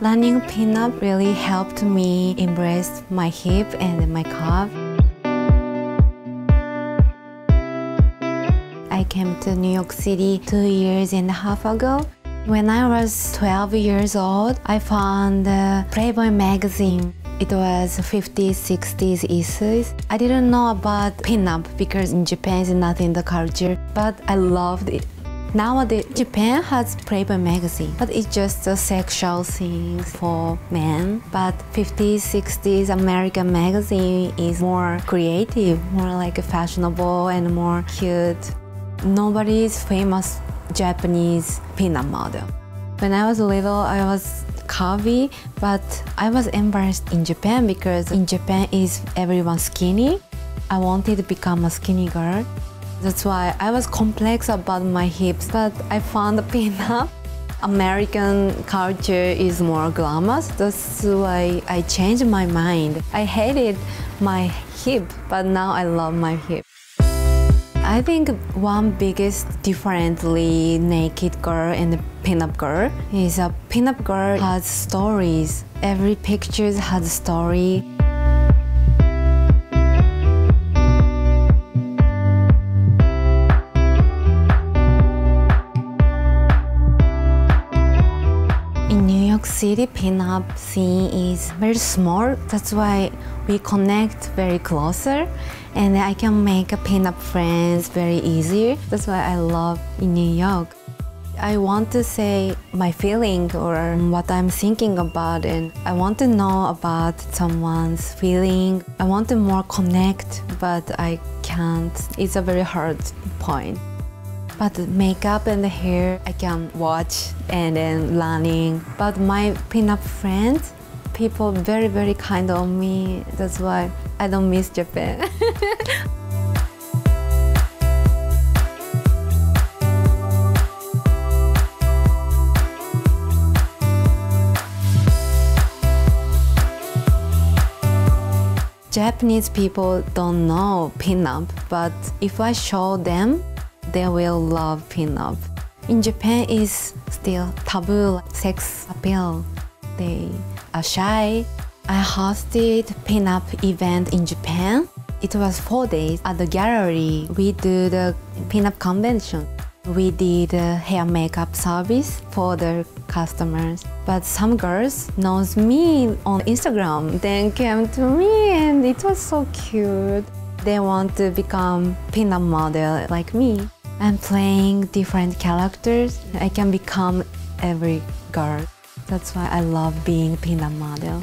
Learning pinup really helped me embrace my hip and my calf. I came to New York City two years and a half ago. When I was 12 years old, I found Playboy magazine. It was 50s, 60s issues. I didn't know about pinup because in Japan it's not in the culture, but I loved it. Nowadays, Japan has Playboy magazine, but it's just a sexual things for men. But 50s, 60s American magazine is more creative, more like fashionable and more cute. Nobody is famous Japanese pinup model. When I was little, I was curvy, but I was embarrassed in Japan because in Japan is everyone skinny. I wanted to become a skinny girl. That's why I was complex about my hips, but I found a pinup. American culture is more glamorous. That's why I changed my mind. I hated my hip, but now I love my hip. I think one biggest differently naked girl and pinup girl is a pinup girl has stories. Every picture has a story. York City, pinup scene is very small. That's why we connect very closer and I can make a pinup friends very easy. That's why I love in New York. I want to say my feeling or what I'm thinking about and I want to know about someone's feeling. I want to more connect but I can't. It's a very hard point. But the makeup and the hair I can watch and then learning. But my pinup friends, people very very kind on me. That's why I don't miss Japan. Japanese people don't know pinup, but if I show them, they will love pinup. In Japan, is still taboo sex appeal. They are shy. I hosted pinup event in Japan. It was four days at the gallery. We do the pinup convention. We did hair makeup service for the customers. But some girls knows me on Instagram, then came to me and it was so cute. They want to become pinup model like me. I'm playing different characters. I can become every girl. That's why I love being pinup model.